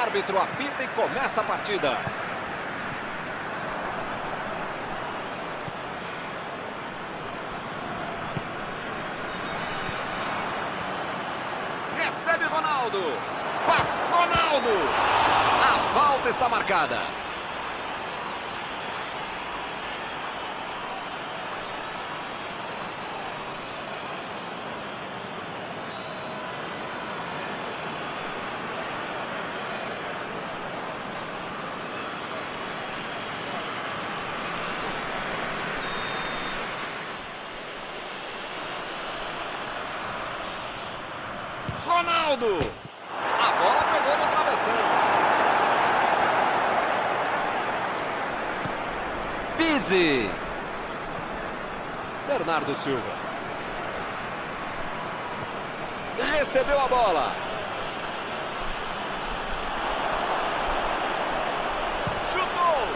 Árbitro apita e começa a partida. Recebe Ronaldo. Passa Ronaldo. A falta está marcada. Ronaldo. A bola pegou no travessão. Pise. Bernardo Silva. Recebeu a bola. Chutou.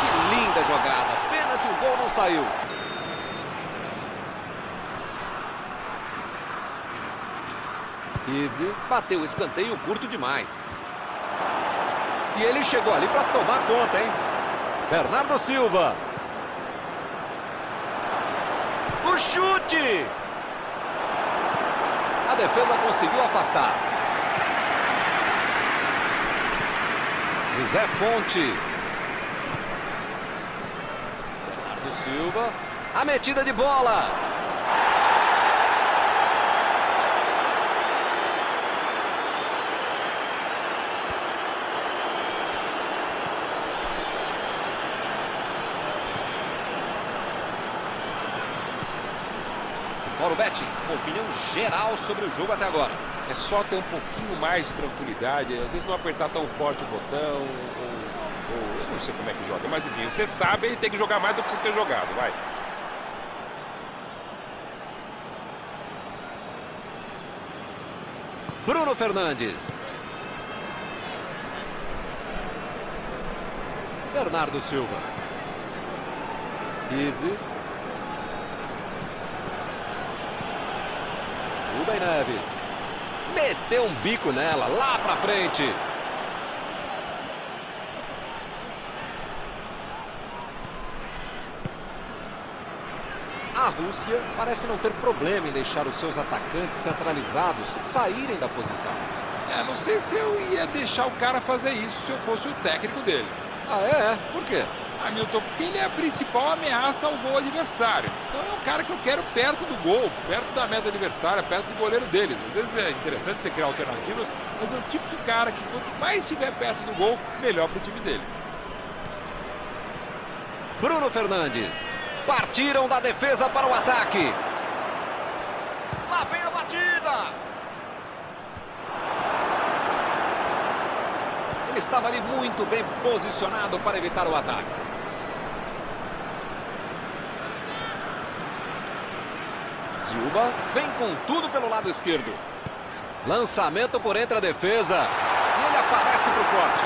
Que linda jogada. Pena que o gol não saiu. Easy bateu o escanteio curto demais. E ele chegou ali para tomar conta, hein? Bernardo Silva. O chute! A defesa conseguiu afastar. José Fonte. Bernardo Silva. A metida de bola. Mauro Betti, uma opinião geral sobre o jogo até agora. É só ter um pouquinho mais de tranquilidade, às vezes não apertar tão forte o botão, ou, ou eu não sei como é que joga, mas enfim, você sabe e tem que jogar mais do que você tem jogado, vai. Bruno Fernandes. Bernardo Silva. Easy. Rubem Neves. Meteu um bico nela, lá pra frente. A Rússia parece não ter problema em deixar os seus atacantes centralizados saírem da posição. É, não sei se eu ia deixar o cara fazer isso se eu fosse o técnico dele. Ah, é? Por quê? Hamilton, porque ele é a principal ameaça ao gol adversário. Então é um cara que eu quero perto do gol, perto da meta adversária, perto do goleiro deles. Às vezes é interessante você criar alternativas, mas é o tipo de cara que quanto mais estiver perto do gol, melhor para o time dele. Bruno Fernandes. Partiram da defesa para o ataque. Lá vem a batida. Ele estava ali muito bem posicionado para evitar o ataque. Silva vem com tudo pelo lado esquerdo. Lançamento por entre a defesa. E ele aparece para o corte.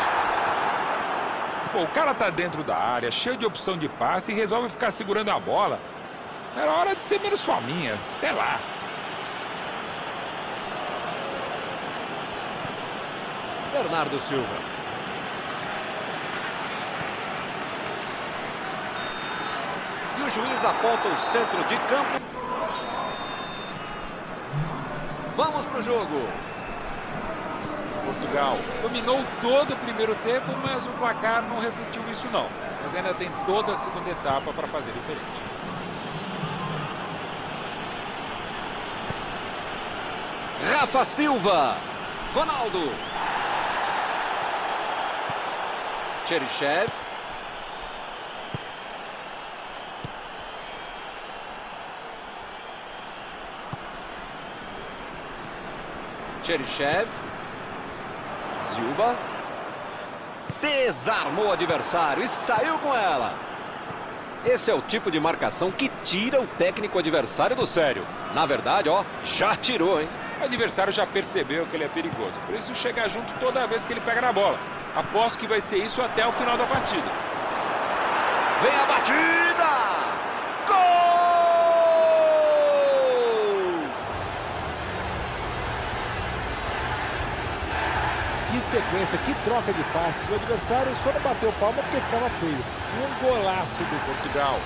Pô, o cara tá dentro da área, cheio de opção de passe e resolve ficar segurando a bola. Era hora de ser menos fominha, sei lá. Bernardo Silva. O juiz aponta o centro de campo. Vamos pro jogo. Portugal dominou todo o primeiro tempo, mas o placar não refletiu isso não. Mas ainda tem toda a segunda etapa para fazer diferente. Rafa Silva. Ronaldo. Cherichev. Cherichev. Zilba. Desarmou o adversário e saiu com ela. Esse é o tipo de marcação que tira o técnico adversário do sério. Na verdade, ó, já tirou, hein? O adversário já percebeu que ele é perigoso, por isso chega junto toda vez que ele pega na bola. Aposto que vai ser isso até o final da partida. Vem a batida! Sequência, que troca de passes. O adversário só não bateu palma porque ficava feio. Um golaço do Portugal.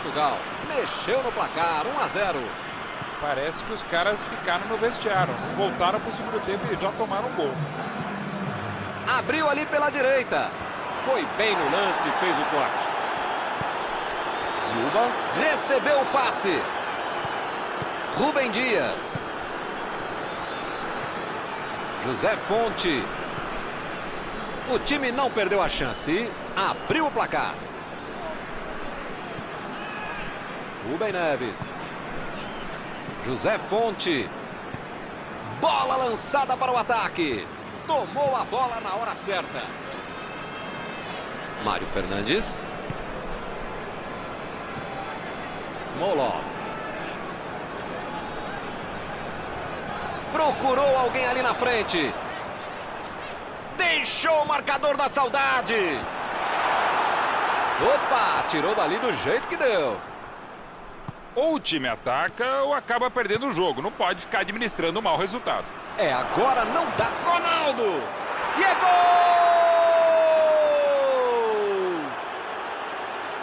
Portugal mexeu no placar, 1 a 0. Parece que os caras ficaram no vestiário, voltaram para o segundo tempo e já tomaram um gol. Abriu ali pela direita. Foi bem no lance, fez o corte. Silva recebeu o passe. Rubem Dias. José Fonte. O time não perdeu a chance. Abriu o placar. Rubem Neves. José Fonte. Bola lançada para o ataque. Tomou a bola na hora certa. Mário Fernandes. Smolov. Procurou alguém ali na frente. Deixou o marcador da saudade. Opa, tirou dali do jeito que deu. Ou o time ataca ou acaba perdendo o jogo. Não pode ficar administrando um mau resultado. É, agora não dá. Ronaldo! E é gol!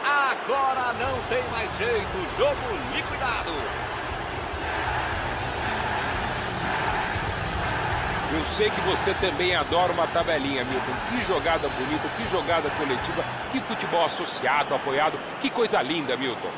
Agora não tem mais jeito. Jogo liquidado. Eu sei que você também adora uma tabelinha, Milton. Que jogada bonita, que jogada coletiva, que futebol associado, apoiado. Que coisa linda, Milton.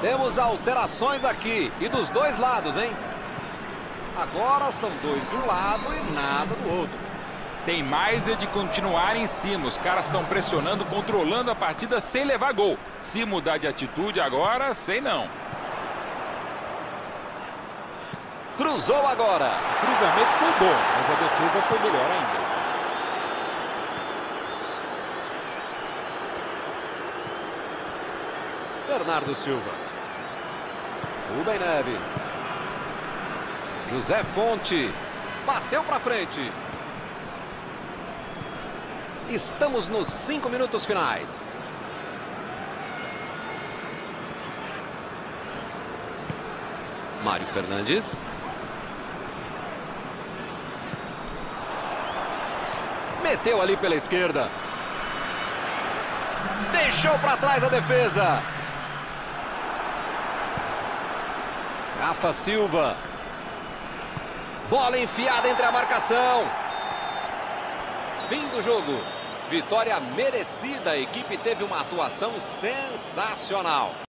Temos alterações aqui e dos dois lados, hein? Agora são dois de um lado e nada do outro. Tem mais é de continuar em cima. Os caras estão pressionando, controlando a partida sem levar gol. Se mudar de atitude agora, sei não. Cruzou agora. O cruzamento foi bom, mas a defesa foi melhor ainda. Bernardo Silva. Rubem Neves. José Fonte. Bateu para frente. Estamos nos cinco minutos finais. Mário Fernandes. Meteu ali pela esquerda. Deixou para trás a defesa. Rafa Silva. Bola enfiada entre a marcação. Fim do jogo. Vitória merecida. A equipe teve uma atuação sensacional.